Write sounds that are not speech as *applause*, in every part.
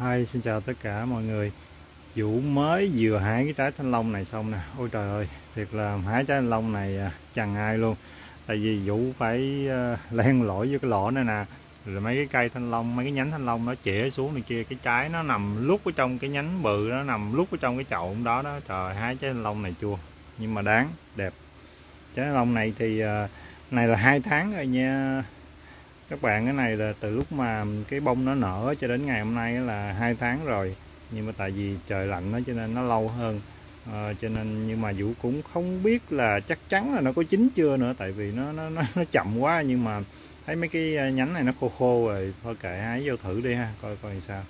Hi, xin chào tất cả mọi người. Vũ mới vừa hái cái trái thanh long này xong nè. Ôi trời ơi, thiệt là hái trái thanh long này à, chẳng ai luôn. Tại vì Vũ phải uh, len lỏi với cái lọ này nè. Rồi mấy cái cây thanh long, mấy cái nhánh thanh long nó chĩa xuống này kia. Cái trái nó nằm lúc ở trong cái nhánh bự Nó nằm lúc ở trong cái chậu đó đó. Trời, hái trái thanh long này chua Nhưng mà đáng, đẹp. Trái thanh long này thì uh, Này là hai tháng rồi nha các bạn cái này là từ lúc mà cái bông nó nở cho đến ngày hôm nay là hai tháng rồi. Nhưng mà tại vì trời lạnh nó cho nên nó lâu hơn. À, cho nên nhưng mà vũ cũng không biết là chắc chắn là nó có chín chưa nữa. Tại vì nó nó nó, nó chậm quá. Nhưng mà thấy mấy cái ờ, nhánh này nó khô khô rồi. Thôi kệ hái vô thử đi ha. Coi coi sao.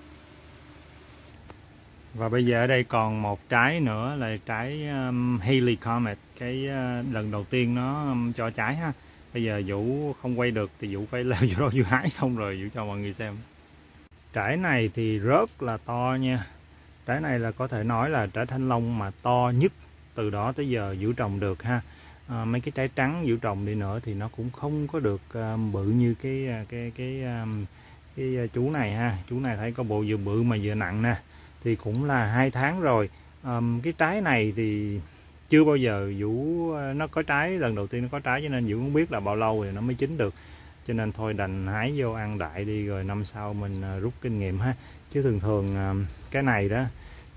Và bây giờ ở đây còn một trái nữa là trái um, Haley Comet cái uh, lần đầu tiên nó um, cho trái ha bây giờ Vũ không quay được thì Vũ phải *laughs* leo vô đó Vũ hái xong rồi Vũ cho mọi người xem. Trái này thì rất là to nha. Trái này là có thể nói là trái thanh long mà to nhất. Từ đó tới giờ Vũ trồng được ha. À, mấy cái trái trắng Vũ trồng đi nữa thì nó cũng không có được um, bự như cái à, cái cái um, cái, cái chú này ha. Chú này thấy có bộ vừa bự mà vừa nặng nè. Thì cũng là hai tháng rồi. Um, cái trái này thì chưa bao giờ Vũ ờ, nó có trái lần đầu tiên nó có trái cho nên Vũ không biết là bao lâu thì nó mới chín được. Cho nên thôi đành hái vô ăn đại đi rồi năm sau mình ờ, rút kinh nghiệm ha. Chứ thường thường ờ, cái này đó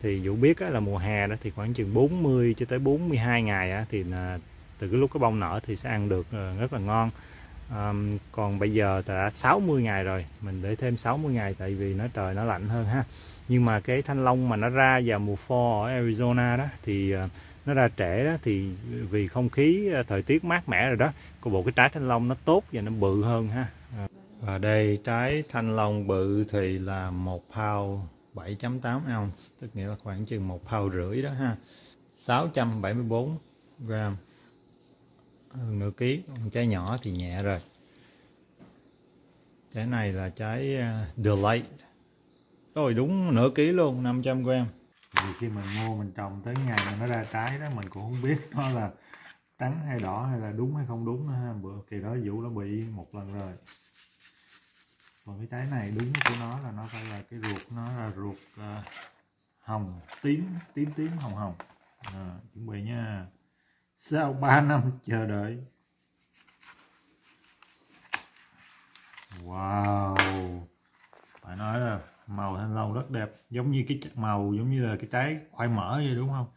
thì Vũ biết là mùa hè đó thì khoảng chừng 40 cho tới 42 ngày thì từ cái lúc cái bông nở thì sẽ ăn được rất là ngon. Um, còn bây giờ đã 60 ngày rồi mình để thêm 60 ngày tại vì nó trời nó lạnh hơn ha. Nhưng mà cái thanh long mà nó ra vào mùa fall ở Arizona đó thì uh, nó ra trễ đó thì vì không khí ờ, thời tiết mát mẻ rồi đó có bộ cái trái thanh long nó tốt và nó bự hơn ha. Ờ. Và đây, trái thanh long bự thì là một pound 7.8 ounce, tức nghĩa là khoảng chừng một pound rưỡi đó ha. 674 gram. Hơn nửa ký. Trái nhỏ thì nhẹ rồi. Trái này là trái ờ, Delight. Rồi đúng, nửa ký luôn 500 gram vì khi mình mua mình trồng tới ngày mà nó ra trái đó mình cũng không biết *laughs* nó là trắng hay đỏ hay là đúng hay không đúng ha. bữa kỳ đó vũ nó bị một lần rồi. Còn cái trái này đúng của nó là nó phải là cái ruột nó là ruột uh, hồng tím tím tím hồng hồng. À, chuẩn bị nha. Sau 3 *laughs* năm chờ đợi. Wow. Phải nói là màu thanh long rất đẹp giống như cái màu giống như là cái trái khoai mỡ vậy đúng không?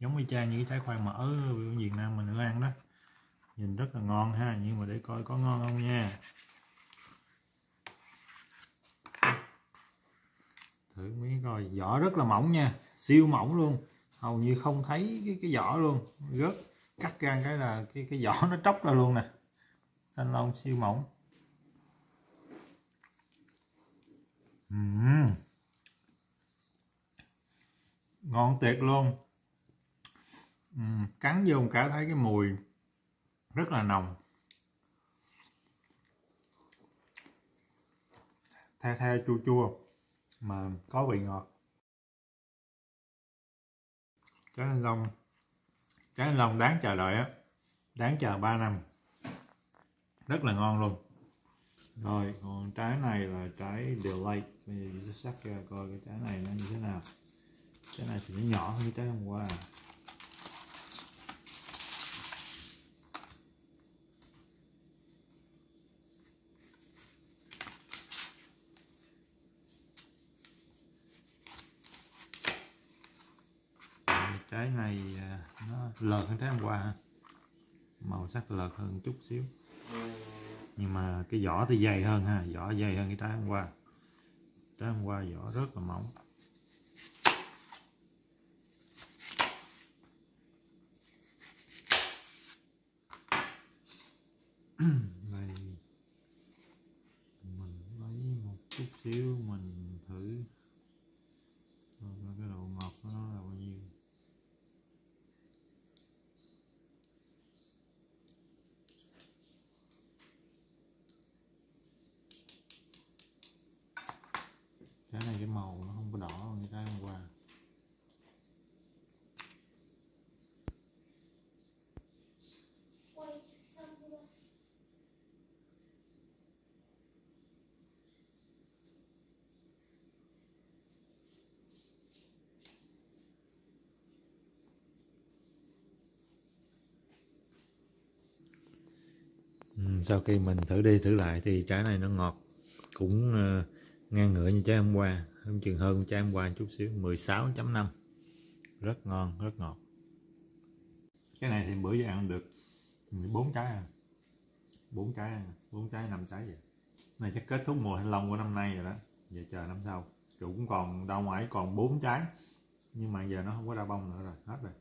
Giống như trang như cái trái khoai mỡ Việt Nam mình nữa ăn đó. Nhìn rất là ngon ha nhưng mà để coi có ngon không nha. Thử miếng coi vỏ rất là mỏng nha siêu mỏng luôn. Hầu như không thấy cái, cái vỏ luôn. Rất cắt ra cái là cái cái vỏ nó tróc ra luôn nè. Thanh long siêu mỏng. Uhm. ngon tuyệt luôn. Uhm. cắn vô một cái thấy cái mùi rất là nồng. The the chua chua, mà có vị ngọt. Trái thanh long. Trái thanh long đáng chờ đợi á. Đáng chờ 3 năm. Rất là ngon luôn. Rồi, còn trái này là trái delight bây giờ sẽ sắc ra coi cái trái này nó như thế nào. Trái này thì nó nhỏ hơn cái trái hôm qua. Trái này à, nó lợt hơn trái hôm qua màu sắc lợt hơn chút xíu. Ừ nhưng mà cái vỏ thì dày hơn ha, vỏ dày hơn cái trái hôm qua. Trái hôm qua vỏ rất là mỏng này mình lấy một chút xíu mình thử cái độ ngọt của nó là bao nhiêu trái này cái màu nó không có đỏ như trái hôm qua Ừ, sau khi mình thử đi thử lại thì trái này nó ngọt cũng uh, ngang ngửa như trái hôm qua. Không chừng hơn trái hôm qua chút xíu 16.5 rất ngon rất ngọt. Cái này thì bữa giờ ăn được bốn trái à. bốn trái à, bốn trái năm trái vậy. Này chắc kết thúc mùa thanh long của năm nay rồi đó. Giờ chờ năm sau. Cũng còn đâu ngoài còn bốn trái. Nhưng mà giờ nó không có ra bông nữa rồi hết rồi.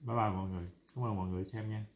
Bye bye mọi người. Cảm ơn mọi người xem nha.